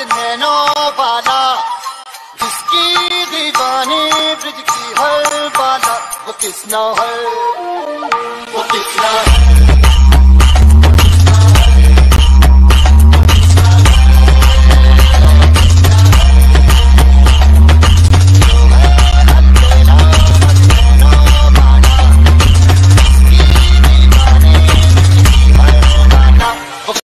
Nano वाला जिसकी दीवानी bridge की हर बाला। वो किसना है? वो किसना है?